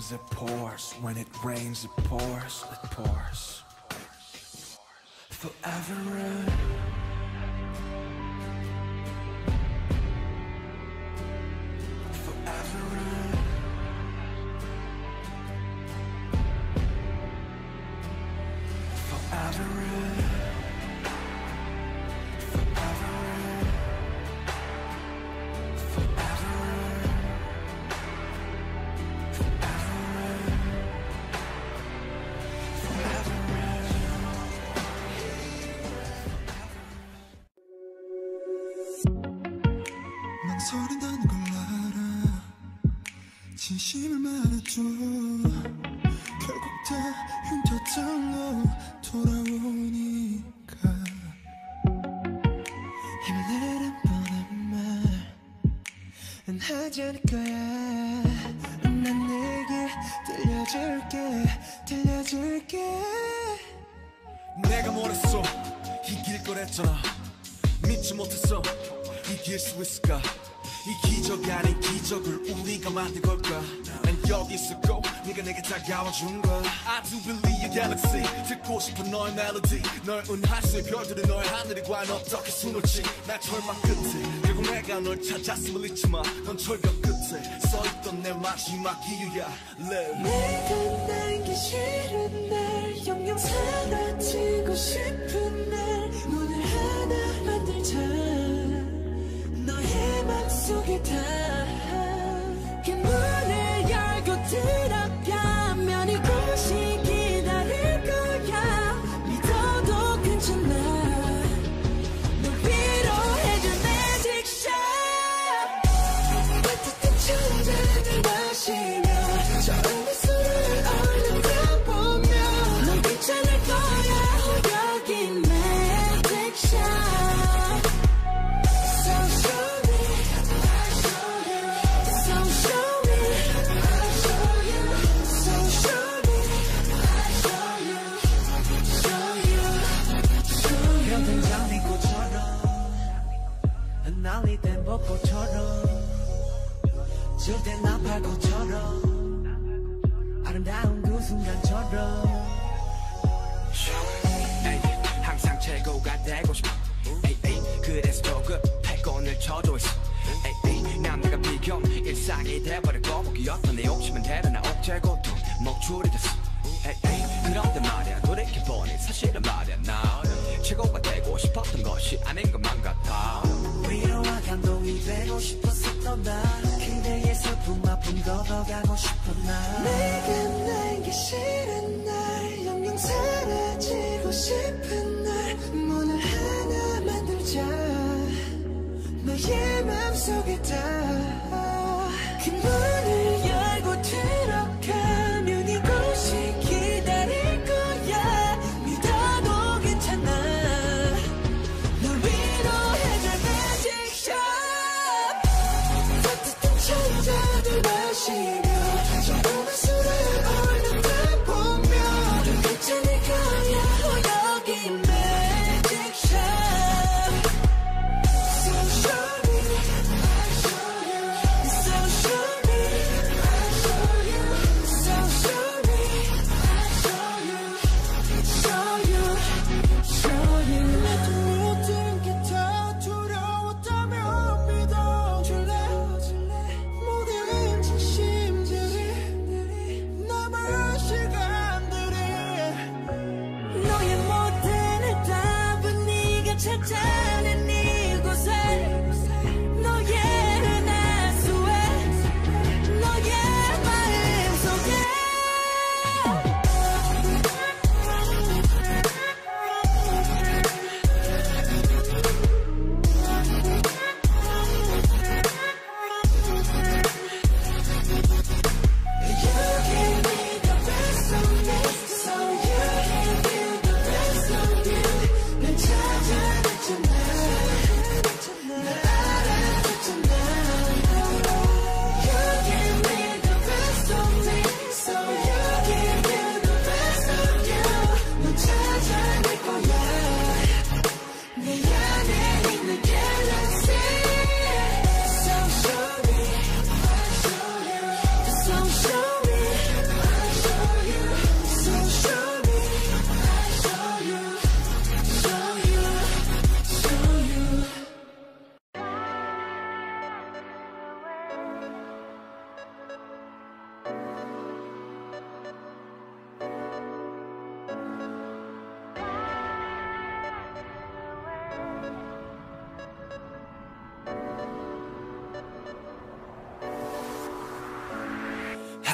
rains, it pours. When it rains, it pours. It pours. Forever 진심을 말해줘. 결국 다 흉터절로 돌아오니까. 힘내란 뻔한 말은 하지 않을 거야. 난 내게 들려줄게. 들려줄게. 내가 뭐랬어? 이길 거랬잖아. 믿지 못했어. 이길 수 있을까 이 기적 아닌 기적을 우리가 만든 걸까? 난 여기 있었고 네가 내게 다가와준 거야 I do believe your galaxy. 듣고 싶은 너의 멜로디 널 은하수의 별들은 너의 하늘이 과연 어떻게 숨을지. 나 절망 끝에. 결국 내가 널 찾았음을 잊지 마넌 철벽 끝에 써있던 내 마지막 이유야. Live. 내가 남기 싫은 날 영영 사라지고 싶은 날 문을 하나 만들자 너의 맘속에 다 아름다운 그 순간처럼. 항상 최고가 되고 싶어. 에이, 에이, 그래서 조급해 곤을 쳐줘 있어. 에이, 에이, 남들과 비교 일상이 돼버리고 보기였던 내 욕심은 대단한 억제 고통 목줄이 됐어. 에이, 에이, 그런데 말이야 돌이켜보니 사실은 말이야 나 최고가 되고 싶었던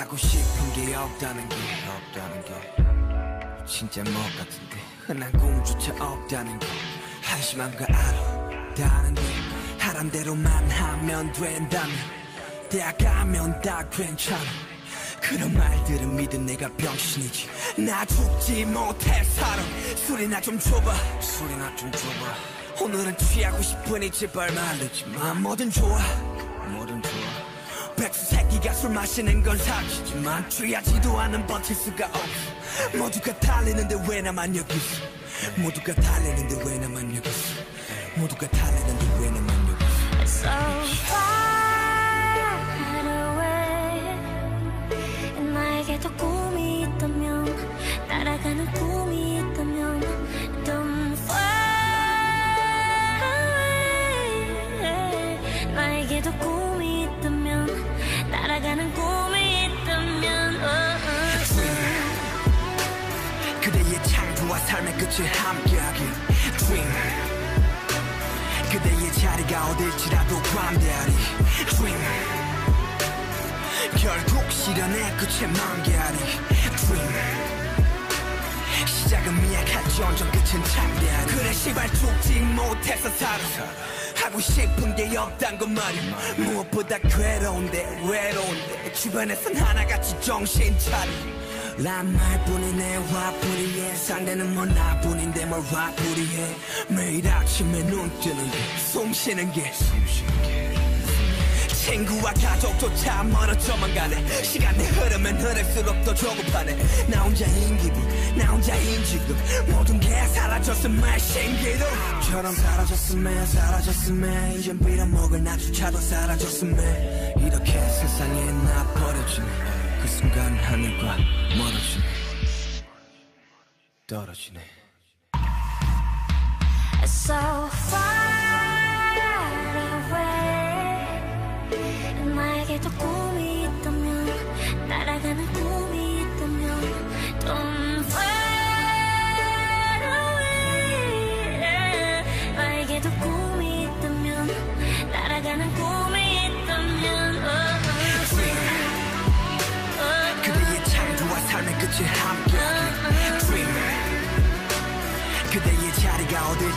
하고 싶은 게 없다는 게. 없다는 게. 진짜 뭐 같은데. 흔한 꿈조차 없다는 게 한심한 거 알아 다는 게 하란대로만 하면 된다면 대학 가면 다 괜찮아. 그런 말들은 믿은 내가 병신이지. 나 죽지 못해 살아 술이나 좀 줘봐. 술이나 좀 줘봐. 오늘은 취하고 싶으니 제발 말르지 마. 뭐든 좋아. 뭐든 좋아 새끼가 술 마시는 건 사실지만 취하지도 않은 버틸 수가 없어. 모두가 달리는데 왜 나만 여기 있어? 모두가 달리는데 왜 나만 여기 있어? 모두가 달리는데 끝을 함께하길 Dream. 그대의 자리가 어딜지라도 관대하리 Dream. 결국 실현의 끝에 만개하리 Dream. 시작은 미약할지언정 끝은 창대하리. 그래 시발 죽지 못해서 살아 하고 싶은 게 없단 건 말이야 무엇보다 괴로운데 외로운데. 주변에선 하나같이 정신 차려 란 말뿐이네 화풀이해 상대는 뭐 나뿐인데 뭘 화풀이해 매일 아침에 눈 뜨는 게숨 쉬는 게. 친구와 가족조차 멀어져만 가네. 시간이 흐르면 흐를수록 더 조급하네. 나 혼자인 기분 나 혼자인 지금. 모든 게 사라졌음에 신기루처럼 사라졌음에 사라졌음에. 이젠 빌어먹을 나조차도 사라졌음에. 이렇게 세상에 나 버려지네 그 순간 하늘과 멀어지네. 떨어지네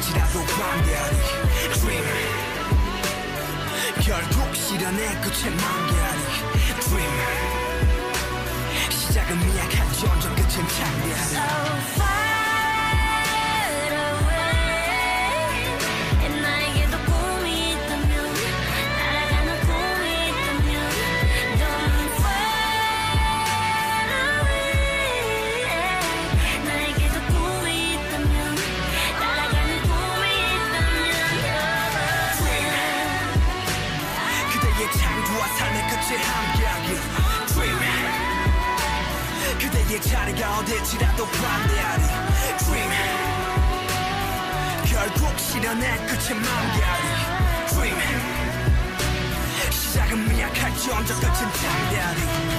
지라도 관대하리. Dream 결국 실현의 끝에 만개하리. Dream 시작은 미약할 자리가 어딜지라도 관대하리 Dream. 결국 실현의 끝에 만개하리 Dream. 시작은 미약할지언정 끝은 창대하리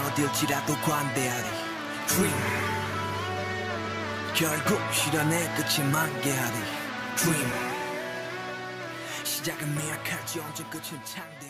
자리가 어딜지라도 관대하리. Dream. 결국 실현의 끝이 만개하리. Dream. 시작은 미약할지 언제 끝은 창대하리